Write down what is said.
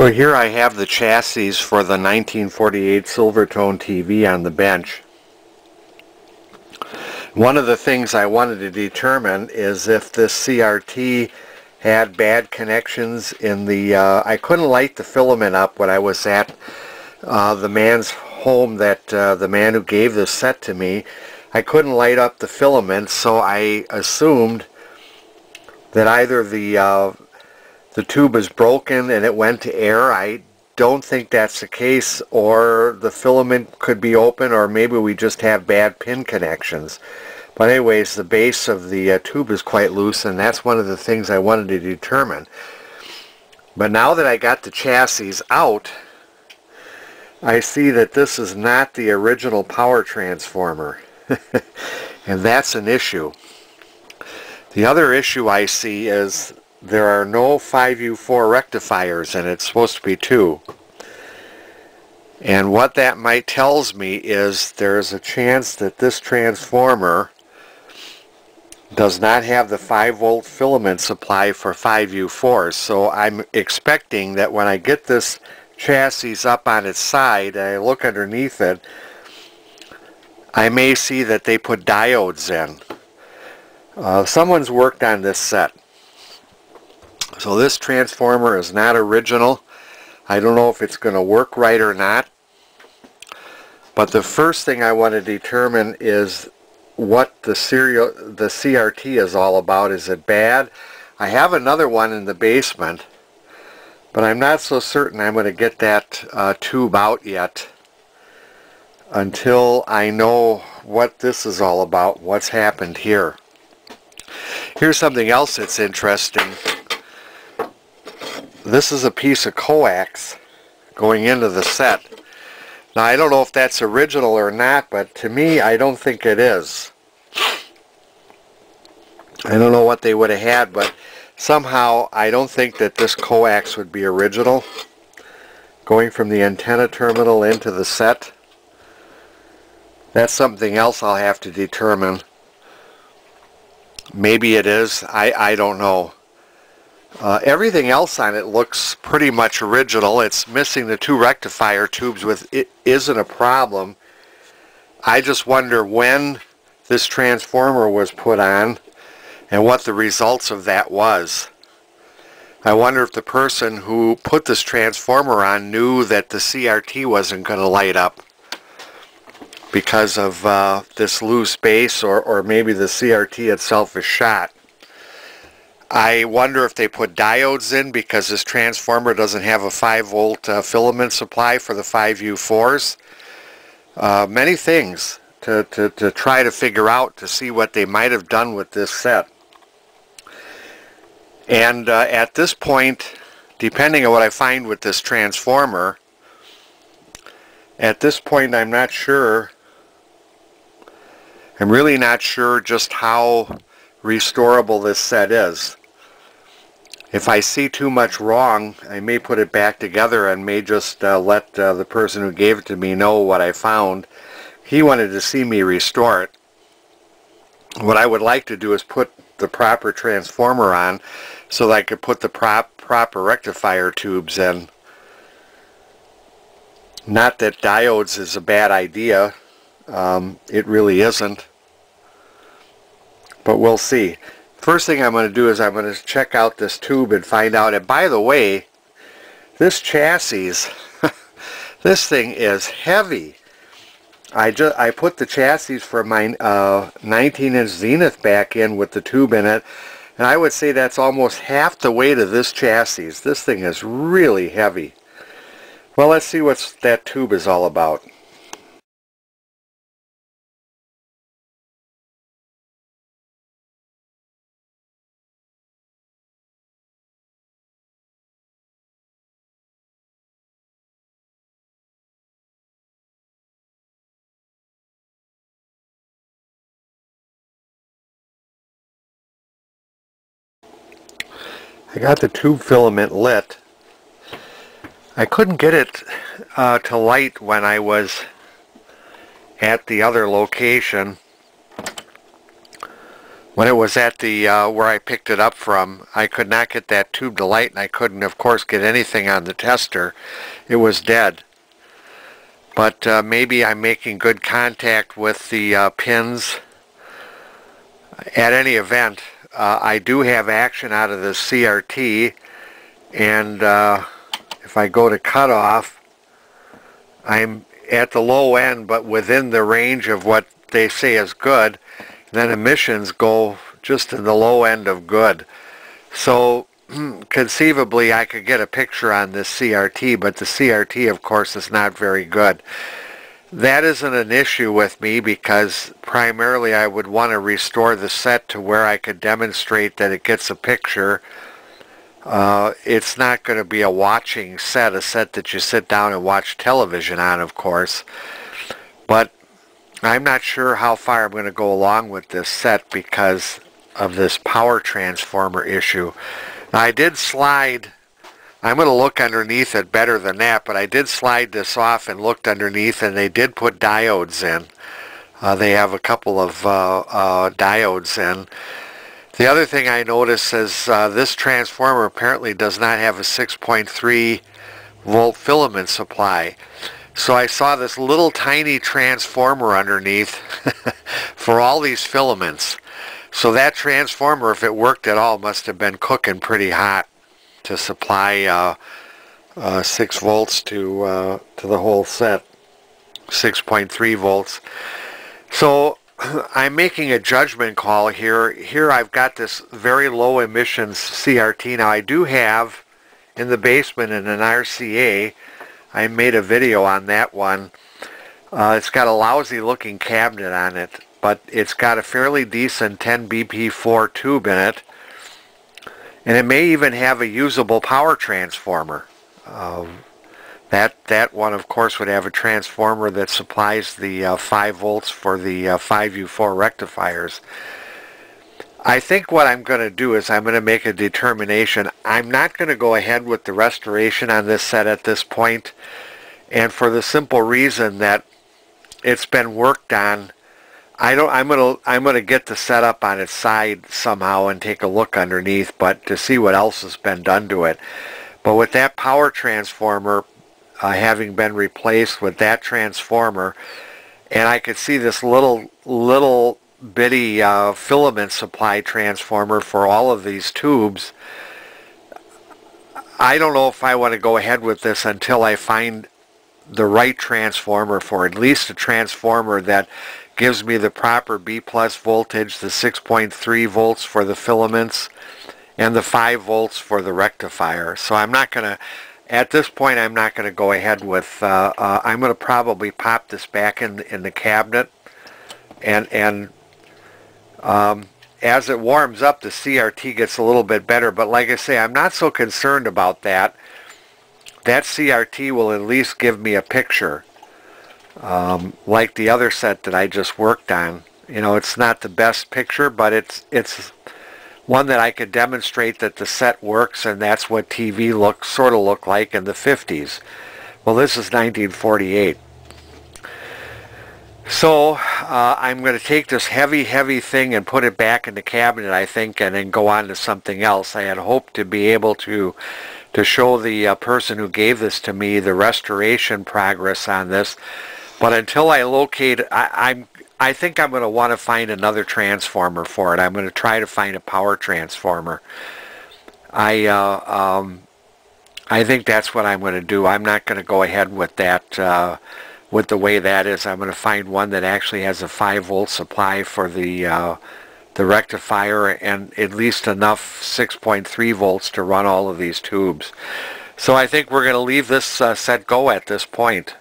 So here I have the chassis for the 1948 Silvertone TV on the bench. One of the things I wanted to determine is if this CRT had bad connections in the, uh, I couldn't light the filament up when I was at uh, the man's home that uh, the man who gave this set to me. I couldn't light up the filament so I assumed that either the uh, the tube is broken and it went to air. I don't think that's the case or the filament could be open or maybe we just have bad pin connections. But anyways, the base of the uh, tube is quite loose and that's one of the things I wanted to determine. But now that I got the chassis out, I see that this is not the original power transformer. and that's an issue. The other issue I see is there are no 5U4 rectifiers and it's supposed to be two. And what that might tells me is there's a chance that this transformer does not have the 5 volt filament supply for 5U4s. So I'm expecting that when I get this chassis up on its side and I look underneath it, I may see that they put diodes in. Uh, someone's worked on this set. So this transformer is not original. I don't know if it's going to work right or not. But the first thing I want to determine is what the serial the CRT is all about. Is it bad? I have another one in the basement, but I'm not so certain I'm going to get that uh, tube out yet until I know what this is all about, what's happened here. Here's something else that's interesting. This is a piece of coax going into the set. Now I don't know if that's original or not, but to me I don't think it is. I don't know what they would have had, but somehow I don't think that this coax would be original. Going from the antenna terminal into the set. That's something else I'll have to determine. Maybe it is. I, I don't know. Uh, everything else on it looks pretty much original. It's missing the two rectifier tubes with it isn't a problem. I just wonder when this transformer was put on and what the results of that was. I wonder if the person who put this transformer on knew that the CRT wasn't going to light up because of uh, this loose base or, or maybe the CRT itself is shot. I wonder if they put diodes in because this transformer doesn't have a 5 volt uh, filament supply for the 5U4s. Uh, many things to, to, to try to figure out to see what they might have done with this set. And uh, at this point, depending on what I find with this transformer, at this point I'm not sure, I'm really not sure just how restorable this set is. If I see too much wrong, I may put it back together and may just uh, let uh, the person who gave it to me know what I found. He wanted to see me restore it. What I would like to do is put the proper transformer on so that I could put the prop, proper rectifier tubes in. Not that diodes is a bad idea. Um, it really isn't. But we'll see. First thing I'm going to do is I'm going to check out this tube and find out. And by the way, this chassis, this thing is heavy. I just I put the chassis for my 19-inch uh, Zenith back in with the tube in it, and I would say that's almost half the weight of this chassis. This thing is really heavy. Well, let's see what that tube is all about. I got the tube filament lit. I couldn't get it uh, to light when I was at the other location. when it was at the uh, where I picked it up from, I could not get that tube to light, and I couldn't, of course, get anything on the tester. It was dead. But uh, maybe I'm making good contact with the uh, pins. At any event, uh, I do have action out of the CRT, and uh, if I go to cutoff, I'm at the low end, but within the range of what they say is good then emissions go just in the low end of good. So conceivably I could get a picture on this CRT, but the CRT of course is not very good. That isn't an issue with me because primarily I would want to restore the set to where I could demonstrate that it gets a picture. Uh, it's not going to be a watching set, a set that you sit down and watch television on, of course. But I'm not sure how far I'm going to go along with this set because of this power transformer issue. Now I did slide, I'm going to look underneath it better than that, but I did slide this off and looked underneath and they did put diodes in. Uh, they have a couple of uh, uh, diodes in. The other thing I noticed is uh, this transformer apparently does not have a 6.3 volt filament supply. So I saw this little tiny transformer underneath for all these filaments. So that transformer, if it worked at all, must have been cooking pretty hot to supply uh, uh, 6 volts to, uh, to the whole set, 6.3 volts. So I'm making a judgment call here. Here I've got this very low emissions CRT. Now I do have in the basement in an RCA I made a video on that one. Uh, it's got a lousy looking cabinet on it, but it's got a fairly decent 10 BP4 tube in it. And it may even have a usable power transformer. Uh, that that one, of course, would have a transformer that supplies the uh, 5 volts for the uh, 5U4 rectifiers. I think what I'm going to do is I'm going to make a determination. I'm not going to go ahead with the restoration on this set at this point, and for the simple reason that it's been worked on. I don't. I'm gonna. I'm gonna get the setup on its side somehow and take a look underneath, but to see what else has been done to it. But with that power transformer uh, having been replaced with that transformer, and I could see this little little bitty uh, filament supply transformer for all of these tubes. I don't know if I want to go ahead with this until I find the right transformer for at least a transformer that gives me the proper B plus voltage, the 6.3 volts for the filaments, and the 5 volts for the rectifier. So I'm not going to, at this point I'm not going to go ahead with, uh, uh, I'm going to probably pop this back in, in the cabinet and, and um, as it warms up, the CRT gets a little bit better, but like I say, I'm not so concerned about that. That CRT will at least give me a picture, um, like the other set that I just worked on. You know, it's not the best picture, but it's it's one that I could demonstrate that the set works, and that's what TV looks sort of looked like in the 50s. Well, this is 1948. So uh, I'm going to take this heavy, heavy thing and put it back in the cabinet, I think, and then go on to something else. I had hoped to be able to to show the uh, person who gave this to me the restoration progress on this. But until I locate, I, I'm I think I'm going to want to find another transformer for it. I'm going to try to find a power transformer. I uh, um, I think that's what I'm going to do. I'm not going to go ahead with that uh, with the way that is, I'm going to find one that actually has a 5 volt supply for the uh, the rectifier and at least enough 6.3 volts to run all of these tubes. So I think we're going to leave this uh, set go at this point.